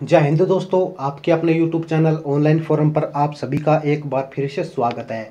जय हिंद दोस्तों, आपके अपने यूट्यूब चैनल ऑनलाइन फोरम पर आप सभी का एक बार फिर से स्वागत है।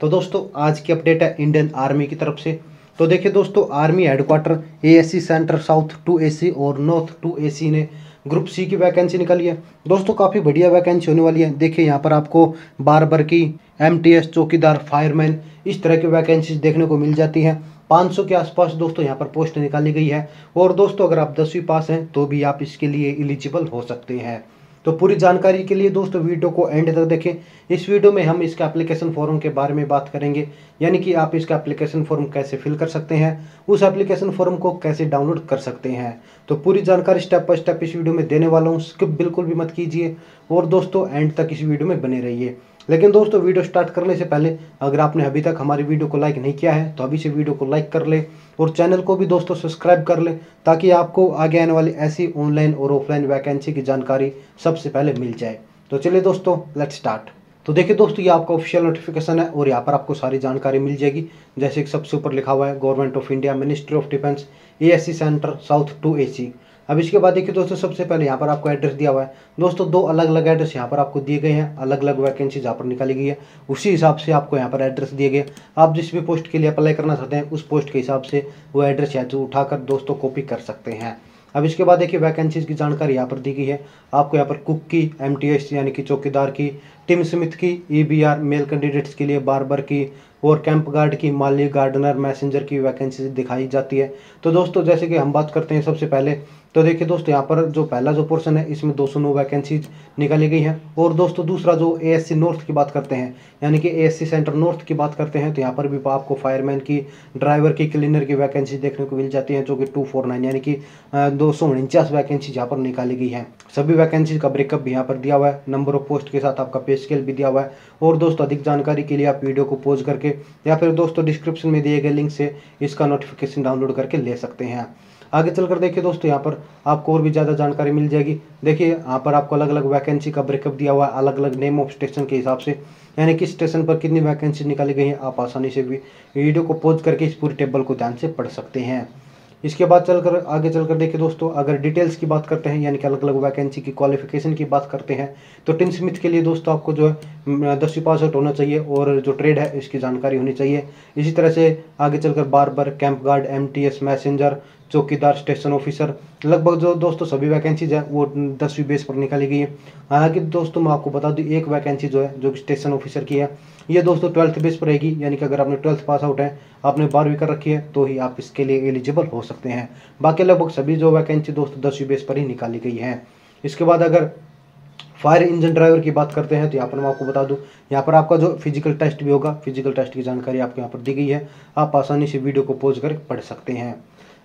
तो दोस्तों, आज की अपडेट है इंडियन आर्मी की तरफ़ से। तो देखिए दोस्तों army headquarters ASC centre south two AC और नॉर्थ टू एसी ने ग्रुप सी की वैकेंसी निकाली है। दोस्तों, काफ़ी बढ़िया वैकेंसी होने वाली है। देखिए, यहाँ पर आपको बार बार की एम चौकीदार फायरमैन इस तरह की वैकेंसी देखने को मिल जाती है। 500 के आसपास दोस्तों यहाँ पर पोस्ट निकाली गई है। और दोस्तों, अगर आप दसवीं पास हैं तो भी आप इसके लिए एलिजिबल हो सकते हैं। तो पूरी जानकारी के लिए दोस्तों, वीडियो को एंड तक देखें। इस वीडियो में हम इसका एप्लीकेशन फॉर्म के बारे में बात करेंगे। यानी कि आप इसका एप्लीकेशन फॉर्म कैसे फिल कर सकते हैं, उस एप्लीकेशन फॉर्म को कैसे डाउनलोड कर सकते हैं। तो पूरी जानकारी स्टेप बाय स्टेप इस वीडियो में देने वाला हूँ। स्किप बिल्कुल भी मत कीजिए और दोस्तों एंड तक इस वीडियो में बने रहिए। लेकिन दोस्तों, वीडियो स्टार्ट करने से पहले, अगर आपने अभी तक हमारी वीडियो को लाइक नहीं किया है तो अभी से वीडियो को लाइक कर ले और चैनल को भी दोस्तों सब्सक्राइब कर ले, ताकि आपको आगे आने वाली ऐसी ऑनलाइन और ऑफलाइन वैकेंसी की जानकारी सबसे पहले मिल जाए। तो चलिए दोस्तों लेट स्टार्ट तो देखिए दोस्तों, ये आपका ऑफिशियल नोटिफिकेशन है और यहाँ पर आपको सारी जानकारी मिल जाएगी। जैसे कि सबसे ऊपर लिखा हुआ है government of India ministry of defence A centre south two A अब इसके बाद देखिए दोस्तों, सबसे पहले यहाँ पर आपको एड्रेस दिया हुआ है। दोस्तों, दो अलग अलग एड्रेस यहाँ पर आपको दिए गए हैं। अलग अलग वैकेंसी यहाँ पर निकाली गई है। उसी हिसाब से आपको यहाँ पर एड्रेस दिए गए। आप जिस भी पोस्ट के लिए अप्लाई करना चाहते हैं, उस पोस्ट के हिसाब से वो एड्रेस यहाँ से उठाकर दोस्तों कॉपी कर सकते हैं। अब इसके बाद देखिए वैकेंसीज की जानकारी यहाँ पर दी गई है। आपको यहाँ पर कुक की एमटीएस यानी कि चौकीदार की टिम स्मिथ की ई मेल कैंडिडेट्स के लिए बारबर की और कैंप गार्ड की माली गार्डनर मैसेंजर की वैकेंसी दिखाई जाती है। तो दोस्तों, जैसे कि हम बात करते हैं सबसे पहले तो देखिए दोस्तों, यहाँ पर जो पहला जो पोर्शन है, इसमें दो सौ नौ वैकेंसीज निकाली गई हैं। और दोस्तों, दूसरा जो एएससी नॉर्थ की बात करते हैं, यानी कि एएससी सेंटर नॉर्थ की बात करते हैं तो यहाँ पर भी आपको फायरमैन की ड्राइवर की क्लीनर की वैकेंसी देखने को मिल जाती है, जो कि टू फोर नाइन यानी कि दो सौ उनचास वैकेंसी यहाँ पर निकाली गई है। सभी वैकेंसी का ब्रेकअप भी यहाँ पर दिया हुआ है नंबर ऑफ़ पोस्ट के साथ आपका पे स्केल भी दिया हुआ है। और दोस्तों, अधिक जानकारी के लिए आप वीडियो को पोज करके या फिर दोस्तों डिस्क्रिप्शन में दिए गए लिंक से इसका नोटिफिकेशन डाउनलोड करके ले सकते हैं। आगे चलकर देखिए दोस्तों, यहाँ पर आपको और भी ज़्यादा जानकारी मिल जाएगी। देखिए, यहाँ पर आपको अलग अलग वैकेंसी का ब्रेकअप दिया हुआ है अलग अलग नेम ऑफ़ स्टेशन के हिसाब से। यानी कि स्टेशन पर कितनी वैकेंसी निकाली गई है, आप आसानी से भी वीडियो को पोज करके इस पूरी टेबल को ध्यान से पढ़ सकते हैं। इसके बाद चलकर, आगे चलकर देखिए दोस्तों, अगर डिटेल्स की बात करते हैं, यानी कि अलग अलग वैकेंसी की क्वालिफिकेशन की बात करते हैं तो टिन स्मिथ के लिए दोस्तों आपको जो है दसवीं पास आउट होना चाहिए और जो ट्रेड है, इसकी जानकारी होनी चाहिए। इसी तरह से आगे चलकर बार कैंप गार्ड एमटीएस मैसेंजर चौकीदार स्टेशन ऑफिसर लगभग जो दोस्तों सभी वैकेंसीज है, वो दसवीं बेस पर निकाली गई है। हालाँकि दोस्तों मैं आपको बता दूँ, एक वैकेंसी जो है, जो कि स्टेशन ऑफिसर की है, ये दोस्तों ट्वेल्थ बेस पर रहेगी, यानी कि अगर आपने ट्वेल्थ पास आउट है, आपने बारहवीं कर रखी है तो ही आप इसके लिए एलिजिबल हो सकते हैं। बाकी लगभग सभी जो वैकेंसी दोस्तों दसवीं बेस पर ही निकाली गई है। इसके बाद अगर फायर इंजन ड्राइवर की बात करते हैं तो यहाँ पर मैं आपको बता दूँ, यहाँ पर आपका जो फ़िज़िकल टेस्ट भी होगा फ़िज़िकल टेस्ट की जानकारी आपको यहाँ पर दी गई है। आप आसानी से वीडियो को पोज कर पढ़ सकते हैं।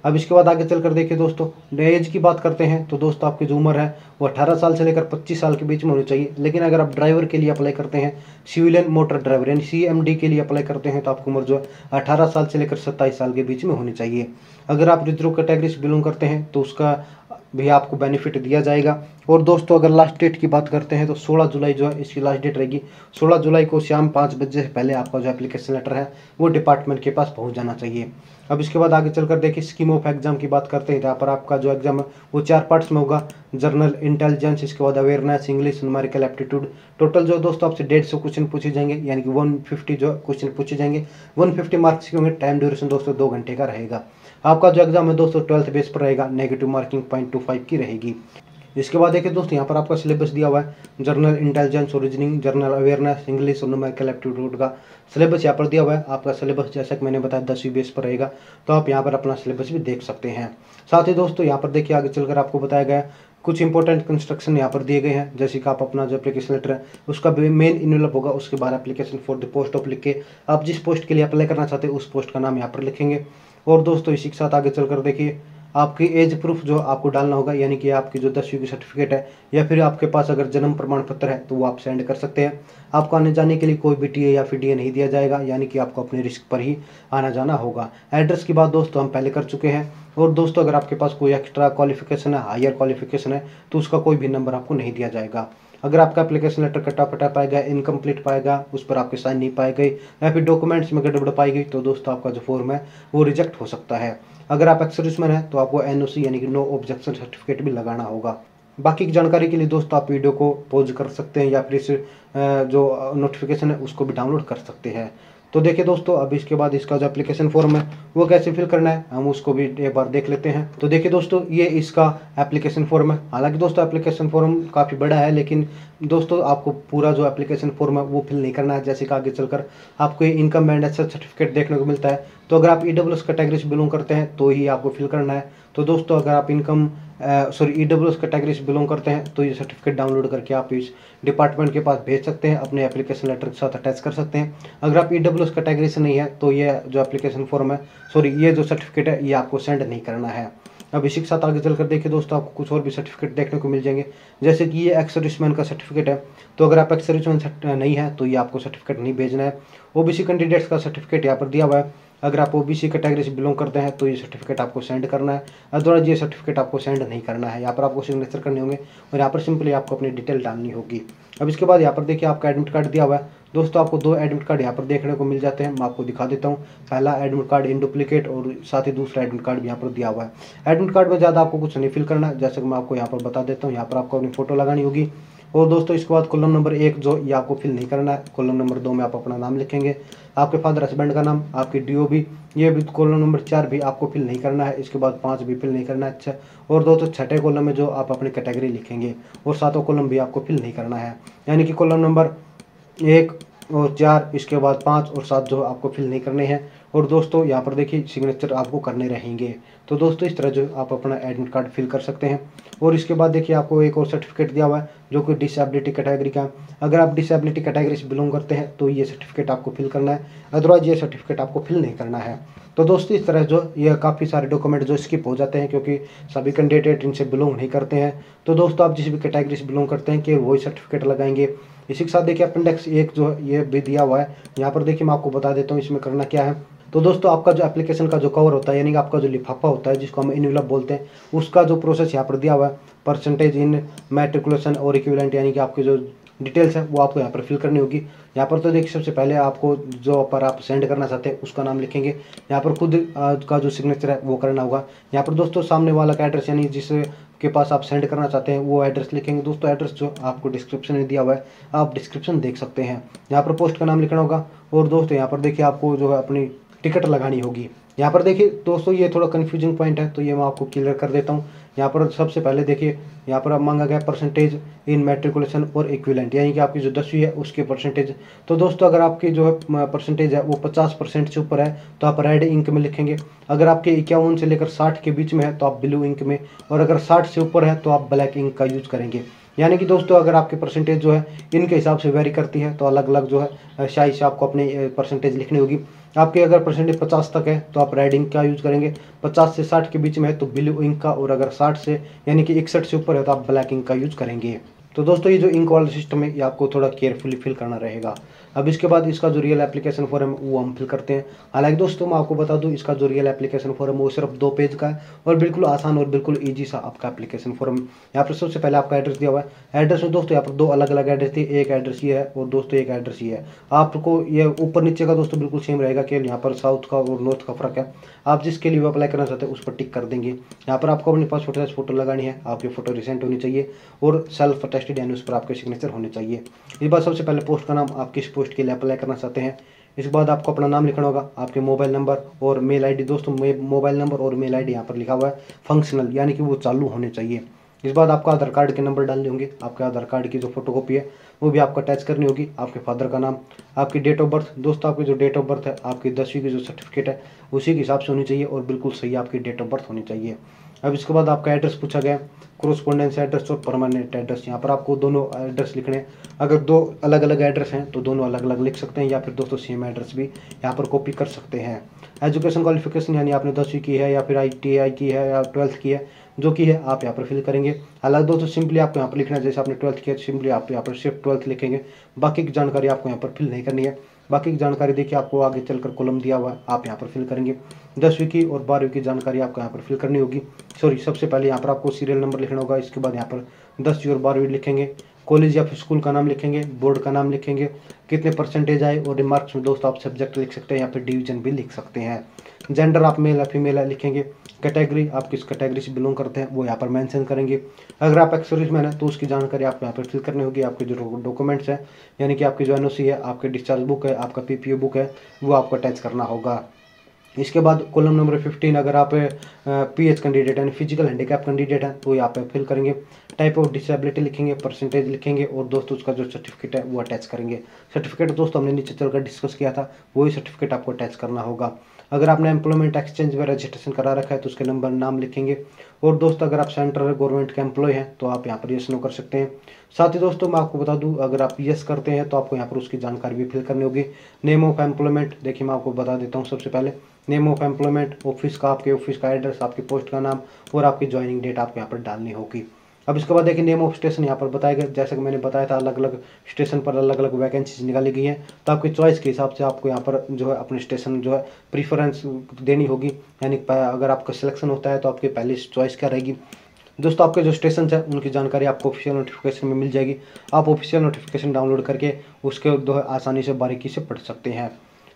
अब इसके बाद आगे चलकर देखिए दोस्तों एज की बात करते हैं तो दोस्तों आपकी जो उम्र है, वो 18 साल से लेकर 25 साल के बीच में होनी चाहिए। लेकिन अगर आप ड्राइवर के लिए अप्लाई करते हैं सिविलियन मोटर ड्राइवर यानी सीएमडी के लिए अप्लाई करते हैं तो आपकी उम्र जो है अठारह साल से लेकर सत्ताईस साल के बीच में होनी चाहिए। अगर आप रिज़र्व कैटेगरी से बिलोंग करते हैं तो उसका भी आपको बेनिफिट दिया जाएगा। और दोस्तों, अगर लास्ट डेट की बात करते हैं तो 16 जुलाई जो है, इसकी लास्ट डेट रहेगी। 16 जुलाई को शाम पाँच बजे से पहले आपका जो एप्लीकेशन लेटर है, वो डिपार्टमेंट के पास पहुँच जाना चाहिए। अब इसके बाद आगे चलकर देखिए स्कीम ऑफ़ एग्ज़ाम की बात करते हैं यहाँ पर आपका जो एग्ज़ाम है, वो चार पार्ट्स में होगा। जर्नल इंटेलिजेंस इसके बाद awareness English numerical aptitude total जो दोस्तों, आपसे डेढ़ सौ क्वेश्चन पूछे जाएँगे, यानी कि वन फिफ्टी जो क्वेश्चन पूछे जाएँगे। वन फिफ्टी मार्क्स के होंगे टाइम ड्यूरेशन दोस्तों, दो घंटे का रहेगा। आपका जो एग्ज़ाम है दोस्तों ट्वेल्थ बेस पर रहेगा negative marking point two five की रहेगी। इसके बाद देखिए दोस्तों, यहाँ पर आपका सिलेबस दिया हुआ है general intelligence reasoning general awareness English और नुमेरिकल एप्टीट्यूड का सिलेबस यहाँ पर दिया हुआ है। आपका सिलेबस जैसा कि मैंने बताया, दसवीं बेस पर रहेगा तो आप यहाँ पर अपना सिलेबस भी देख सकते हैं। साथ ही दोस्तों, यहाँ पर देखिए आगे चलकर आपको बताया गया कुछ इंपॉर्टेंट कंस्ट्रक्शन यहाँ पर दिए गए हैं, जैसे कि आप अपना जो एप्लीकेशन लेटर है, उसका मेन इनवेलप होगा, उसके बाद application for the post of लिख के आप जिस पोस्ट के लिए अप्लाई करना चाहते हैं, उस पोस्ट का नाम यहाँ पर लिखेंगे। और दोस्तों, इसी के साथ आगे चलकर देखिए, आपकी एज प्रूफ जो आपको डालना होगा, यानी कि आपकी जो दसवीं की सर्टिफिकेट है, या फिर आपके पास अगर जन्म प्रमाण पत्र है तो वो आप सेंड कर सकते हैं। आपको आने जाने के लिए कोई भी टी या फिर डी नहीं दिया जाएगा, यानी कि आपको अपने रिस्क पर ही आना जाना होगा। एड्रेस की बात दोस्तों, हम पहले कर चुके हैं। और दोस्तों, अगर आपके पास कोई एक्स्ट्रा क्वालिफिकेशन है हायर क्वालिफिकेशन है तो उसका कोई भी नंबर आपको नहीं दिया जाएगा। अगर आपका एप्लीकेशन लेटर कटा पाया पाएगा इनकम्प्लीट पाएगा, उस पर आपके साइन नहीं पाए गए या फिर डॉक्यूमेंट्स में गड़बड़ पाई गई तो दोस्तों आपका जो फॉर्म है, वो रिजेक्ट हो सकता है। अगर आप एक्सर्विसमैन है तो आपको एन यानी कि नो ऑब्जेक्शन सर्टिफिकेट भी लगाना होगा। बाकी की जानकारी के लिए दोस्तों आप वीडियो को पॉज कर सकते हैं, या फिर इस जो नोटिफिकेशन है, उसको भी डाउनलोड कर सकते हैं। तो देखिए दोस्तों, अब इसके बाद इसका जो एप्लीकेशन फॉर्म है, वो कैसे फिल करना है, हम उसको भी एक बार देख लेते हैं। तो देखिए दोस्तों, ये इसका एप्लीकेशन फॉर्म है। हालाँकि दोस्तों एप्लीकेशन फॉर्म काफ़ी बड़ा है, लेकिन दोस्तों, आपको पूरा जो एप्लीकेशन फॉर्म है, वो फिल नहीं करना है, जैसे कि आगे चलकर आपको ये इनकम एंड एक्सेस सर्टिफिकेट देखने को मिलता है। तो अगर आप ई डब्ल्यू एस कैटेगरी से बिलोंग करते हैं तो ही आपको फिल करना है। तो दोस्तों, अगर आप income sorry E W category से बिलोंग करते हैं तो ये सर्टिफिकेट डाउनलोड करके आप इस डिपार्टमेंट के पास भेज सकते हैं, अपने एप्लीकेशन लेटर के साथ अटैच कर सकते हैं। अगर आप ई डब्ल्यू कैटेगरी से नहीं है तो ये जो एप्लीकेशन फॉर्म है सॉरी ये जो सर्टिफिकेट है, ये आपको सेंड नहीं करना है। अब इसी के साथ आगे चलकर देखिए दोस्तों, आपको कुछ और भी सर्टिफिकेट देखने को मिल जाएँगे। जैसे कि ये एक्स सर्विसमैन का सर्टिफिकेट है तो अगर आप एक्स सर्विसमैन नहीं है तो ये आपको सर्टिफिकेट नहीं भेजना है। ओबीसी कैंडिडेट्स का सर्टिफिकेट यहाँ पर दिया हुआ है। अगर आप ओबीसी कैटेगरी से बिलोंग करते हैं तो ये सर्टिफिकेट आपको सेंड करना है। अदरवाइज़ ये सर्टिफिकेट आपको सेंड नहीं करना है। यहाँ पर आपको सिग्नेचर करने होंगे और यहाँ पर सिंपली आपको अपनी डिटेल डालनी होगी। अब इसके बाद यहाँ पर देखिए आपका एडमिट कार्ड दिया हुआ है। दोस्तों, आपको दो एडमिट कार्ड यहाँ पर देखने को मिल जाते हैं। मैं आपको दिखा देता हूँ। पहला एडमिट कार्ड इन डुप्लीकेट और साथ ही दूसरा एडमिट कार्ड भी यहाँ पर दिया हुआ है। एडमिट कार्ड में ज़्यादा आपको कुछ नहीं फिल करना जैसे कि मैं आपको यहाँ पर बता देता हूँ। यहाँ पर आपको अपनी फ़ोटो लगानी होगी। और दोस्तों, इसके बाद कॉलम नंबर एक जो ये आपको फिल नहीं करना है कॉलम नंबर दो में आप अपना नाम लिखेंगे। आपके फादर हस्बैंड का नाम, आपकी डी भी ये भी कॉलम नंबर चार भी आपको फिल नहीं करना है, इसके बाद पाँच भी फिल नहीं करना है अच्छा और दोस्तों, छठे कॉलम में जो आप अपनी कैटेगरी लिखेंगे, और सातों कॉलम भी आपको फिल नहीं करना है। यानी कि कॉलम नंबर एक और चार, इसके बाद पाँच और सात जो आपको फिल नहीं करने हैं। और दोस्तों, यहाँ पर देखिए सिग्नेचर आपको करने रहेंगे। तो दोस्तों, इस तरह जो आप अपना एडमिट कार्ड फिल कर सकते हैं। और इसके बाद देखिए, आपको एक और सर्टिफिकेट दिया हुआ है, जो कि डिसेबिलिटी कैटेगरी का अगर आप डिसेबिलिटी कैटेगरी से बिलोंग करते हैं तो ये सर्टिफिकेट आपको फिल करना है। अदरवाइज़ ये सर्टिफिकेट आपको फिल नहीं करना है। तो दोस्तों, इस तरह जो, ये काफ़ी सारे डॉक्यूमेंट जो स्किप हो जाते हैं, क्योंकि सभी कैंडिडेट इनसे बिलोंग नहीं करते हैं। तो दोस्तों, आप जिस भी कैटेगरी से बिलोंग करते हैं कि वही सर्टिफिकेट लगाएँगे। इसी के साथ देखिए अपेंडेक्स एक जो ये भी दिया हुआ है, यहाँ पर देखिए मैं आपको बता देता हूँ इसमें करना क्या है। तो दोस्तों, आपका जो एप्लीकेशन का जो कवर होता है, यानी कि आपका जो लिफाफा होता है, जिसको हम इनविलप बोलते हैं, उसका जो प्रोसेस यहाँ पर दिया हुआ है परसेंटेज इन मेट्रिकुलेशन और इक्विवेलेंट यानी कि आपकी जो डिटेल्स है, वो आपको यहाँ पर फिल करनी होगी। यहाँ पर तो देखिए, सबसे पहले आपको जो पर आप सेंड करना चाहते हैं, उसका नाम लिखेंगे। यहाँ पर खुद का जो सिग्नेचर है, वो करना होगा। यहाँ पर दोस्तों, सामने वाला का एड्रेस यानी जिस के पास आप सेंड करना चाहते हैं, वो एड्रेस लिखेंगे। दोस्तों एड्रेस जो आपको डिस्क्रिप्शन में दिया हुआ है, आप डिस्क्रिप्शन देख सकते हैं। यहाँ पर पोस्ट का नाम लिखना होगा और दोस्तों, यहाँ पर देखिए आपको जो है अपनी टिकट लगानी होगी। यहाँ पर देखिए, दोस्तों, ये थोड़ा कन्फ्यूजिंग पॉइंट है तो ये मैं आपको क्लियर कर देता हूँ। यहाँ पर सबसे पहले देखिए, यहाँ पर अब मांगा गया परसेंटेज इन मेट्रिकुलेशन और इक्विलेंट यानी कि आपकी जो दसवीं है उसके परसेंटेज तो दोस्तों, अगर आपकी जो है परसेंटेज है वो पचास परसेंट से ऊपर है तो आप रेड इंक में लिखेंगे। अगर आपके इक्यावन से लेकर साठ के बीच में है तो आप ब्लू इंक में, और अगर साठ से ऊपर है तो आप ब्लैक इंक का यूज़ करेंगे। यानी कि दोस्तों, अगर आपके परसेंटेज जो है, इनके हिसाब से वेरी करती है तो अलग अलग जो है शाही से आपको अपनी परसेंटेज लिखनी होगी। आपके अगर परसेंटेज पचास तक है तो आप रेड इंक का यूज़ करेंगे? पचास से साठ के बीच में है तो ब्लू इंक का, और अगर साठ से, यानी कि इकसठ से ऊपर है तो आप ब्लैक इंक का यूज़ करेंगे। तो दोस्तों, ये जो इंक वाला सिस्टम है, ये आपको थोड़ा केयरफुली फिल करना रहेगा। अब इसके बाद इसका जो रियल एप्लीकेशन फॉर्म है, वो हम फिल करते हैं। हालाँकि दोस्तों, मैं आपको बता दूँ, इसका जो रियल एप्लीकेशन फॉर्म वो सिर्फ़ दो पेज का है और बिल्कुल आसान और बिल्कुल ईजी सा आपका एप्लीकेशन फॉर्म यहाँ पर सबसे पहले आपका एड्रेस दिया हुआ है। एड्रेस में दोस्तों, यहाँ पर दो अलग अलग एड्रेस थी। एक एड्रेस ये है और दोस्तों, एक एड्रेस ये है। आपको ये ऊपर नीचे का दोस्तों, बिल्कुल सेम रहेगा कि यहाँ पर साउथ का और नॉर्थ का फ़र्क है। आप जिसके लिए अप्लाई करना चाहते हैं, उस पर टिक कर देंगे। यहाँ पर आपको अपने पास फ़ोटो फ़ोटो लगानी है। आपकी फ़ोटो रिसेंट होनी चाहिए और सेल्फ अटेस्टेड यानी उस पर आपके सिग्नेचर होने चाहिए। इस बार सबसे पहले पोस्ट का नाम आप किस पोस्ट के लिए अप्लाई करना चाहते हैं। इसके बाद आपको अपना नाम लिखना होगा, आपके मोबाइल नंबर और मेल आईडी दोस्तों मोबाइल नंबर और मेल आईडी यहाँ पर लिखा हुआ है। फंक्शनल यानी कि वो चालू होने चाहिए। इस बाद आपका आधार कार्ड के नंबर डालने होंगे। आपके आधार कार्ड की जो फोटोकॉपी है, वो भी आपको अटैच करनी होगी। आपके फादर का नाम, आपकी डेट ऑफ़ बर्थ दोस्तों, आपकी जो डेट ऑफ़ बर्थ है, आपकी दसवीं की जो सर्टिफिकेट है, उसी के हिसाब से होनी चाहिए और बिल्कुल सही आपकी डेट ऑफ़ बर्थ होनी चाहिए। अब इसके बाद आपका एड्रेस पूछा गया क्रोस्पोंडेंस एड्रेस और परमानेंट एड्रेस यहाँ पर आपको दोनों एड्रेस लिखने हैं। अगर दो अलग अलग एड्रेस हैं तो दोनों अलग अलग लिख सकते हैं या फिर दोस्तों सेम एड्रेस भी यहाँ पर कॉपी कर सकते हैं। एजुकेशन क्वालिफिकेशन यानी आपने दसवीं की है या फिर आई टी आई की है या ट्वेल्थ की है, जो कि है आप यहाँ पर फिल करेंगे। हालाँकि दोस्तों सिंपली आपको यहाँ पर लिखना है, जैसे आपने ट्वेल्थ किया सिंपली आप यहाँ पर सिर्फ़ ट्वेल्थ लिखेंगे। बाकी की जानकारी आपको यहाँ पर फिल नहीं करनी है। बाकी की जानकारी देखिए, आपको आगे चलकर कॉलम दिया हुआ है, आप यहाँ पर फिल करेंगे। दसवीं की और बारहवीं की जानकारी आपको यहाँ पर फिल करनी होगी। सॉरी सबसे पहले यहाँ पर आपको सीरियल नंबर लिखना होगा, इसके बाद यहाँ पर दसवीं और बारहवीं लिखेंगे। कॉलेज या फिर स्कूल का नाम लिखेंगे, बोर्ड का नाम लिखेंगे, कितने परसेंटेज आए और रिमार्क्स में दोस्तों आप सब्जेक्ट लिख सकते हैं या फिर डिवीज़न भी लिख सकते हैं। जेंडर आप मेल या फीमेल है लिखेंगे कैटेगरी आप किस कैटेगरी से बिलोंग करते हैं, वो यहाँ पर मेंशन करेंगे। अगर आप एक्सोरिज मैन है तो उसकी जानकारी आपको यहाँ पर फिल करनी होगी, आपके जो डॉक्यूमेंट्स हैं, यानी कि आपकी जो एनओसी है, आपके डिस्चार्ज बुक है, आपका पीपीओ बुक है, वो आपको अटैच करना होगा। इसके बाद कॉलम नंबर फिफ्टीन अगर आप पी एच कैंडिडेट यानी फ़िज़िकल हैंडीकैप कैंडिडेट हैं तो यहाँ पे फिल करेंगे। टाइप ऑफ़ डिसेबिलिटी लिखेंगे परसेंटेज लिखेंगे, और दोस्तों उसका जो सर्टिफिकेट है, वो अटैच करेंगे। सर्टिफिकेट दोस्तों हमने नीचे चलकर डिस्कस किया था, वही सर्टिफिकेट आपको अटैच करना होगा। अगर आपने एम्प्लॉयमेंट एक्सचेंज में रजिस्ट्रेशन करा रखा है तो उसके नंबर नाम लिखेंगे। और दोस्तों, अगर आप सेंट्रल गवर्नमेंट के एम्प्लॉय हैं तो आप यहाँ पर यस नो कर सकते हैं। साथ ही दोस्तों, मैं आपको बता दूँ, अगर आप यस करते हैं तो आपको यहाँ पर उसकी जानकारी भी फिल करनी होगी। नेम ऑफ़ एम्प्लॉयमेंट देखिए मैं आपको बता देता हूँ सबसे पहले। नेम ऑफ़ एम्प्लॉयमेंट, ऑफ़िस का, आपके ऑफ़िस का एड्रेस, आपकी पोस्ट का नाम और आपकी ज्वाइनिंग डेट आपको यहाँ पर डालनी होगी। अब इसके बाद देखिए नेम ऑफ़ स्टेशन यहाँ पर बताया गया। जैसे कि मैंने बताया था अलग अलग स्टेशन पर अलग अलग वैकेंसीज निकाली गई हैं। तो आपकी चॉइस के हिसाब से आपको यहाँ पर जो है अपने स्टेशन जो है प्रीफरेंस देनी होगी। यानी अगर आपका सिलेक्शन होता है तो आपकी पहली चॉइस क्या रहेगी। दोस्तों, आपके जो स्टेशन है, उनकी जानकारी आपको ऑफिशियल नोटिफिकेशन में मिल जाएगी। आप ऑफिशियल नोटिफिकेशन डाउनलोड करके उसके जो है आसानी से बारीकी से पढ़ सकते हैं।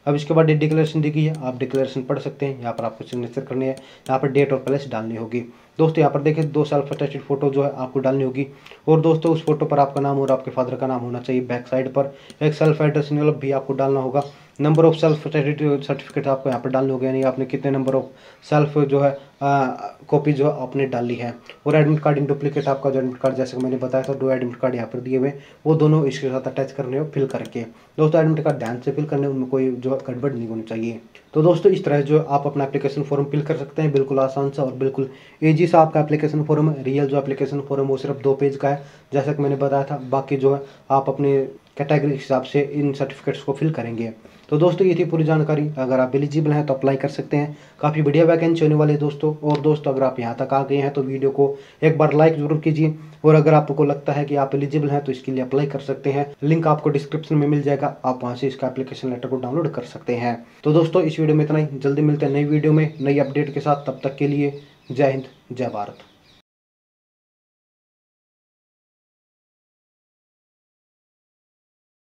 अब इसके बाद डिक्लेरेशन दी गई है आप डिक्लेरेशन पढ़ सकते हैं, यहाँ पर आपको सिग्नेचर करनी है, यहाँ पर डेट और प्लेस डालनी होगी। दोस्तों, यहाँ पर देखिए, दो सेल्फ अटेस्टेड फ़ोटो जो है आपको डालनी होगी। और दोस्तों, उस फ़ोटो पर आपका नाम और आपके फादर का नाम होना चाहिए बैक साइड पर। एक सेल्फ एड्रेस भी आपको डालना होगा। नंबर ऑफ़ सेल्फ सर्टिफिकेट आपको यहाँ पर डालने होगा यानी आपने कितने नंबर ऑफ़ सेल्फ जो है कॉपी जो आपने डाली है। और एडमिट कार्ड इन डुप्लीकेट आपका जो एडमिट कार्ड जैसे मैंने बताया था, दो एडमिट कार्ड यहाँ पर दिए हुए वो दोनों इसके साथ अटैच करने हो फिल करके। दोस्तों एडमिट कार्ड ध्यान से फिल करने उनमें कोई जो गड़बड़ नहीं होनी चाहिए। तो दोस्तों, इस तरह जो आप अपना एप्लीकेशन फॉर्म फिल कर सकते हैं, बिल्कुल आसान सा और बिल्कुल ईजी सा आपका एप्लीकेशन फॉर्म रियल जो एप्लीकेशन फॉर्म वो सिर्फ़ दो पेज का है। जैसा कि मैंने बताया था, बाकी जो है, आप अपने कैटेगरी के हिसाब से इन सर्टिफिकेट्स को फिल करेंगे। तो दोस्तों, ये थी पूरी जानकारी। अगर आप एलिजिबल हैं तो अप्लाई कर सकते हैं। काफ़ी बढ़िया वैकेंसी होने वाली है दोस्तों। और दोस्तों, अगर आप यहाँ तक आ गए हैं तो वीडियो को एक बार लाइक ज़रूर कीजिए। और अगर आपको लगता है कि आप एलिजिबल हैं तो इसके लिए अप्लाई कर सकते हैं। लिंक आपको डिस्क्रिप्शन में मिल जाएगा। आप वहाँ से इसका एप्लीकेशन लेटर को डाउनलोड कर सकते हैं। तो दोस्तों, इस वीडियो में इतना ही। जल्दी मिलते हैं नई वीडियो में नई अपडेट के साथ। तब तक के लिए जय हिंद, जय भारत।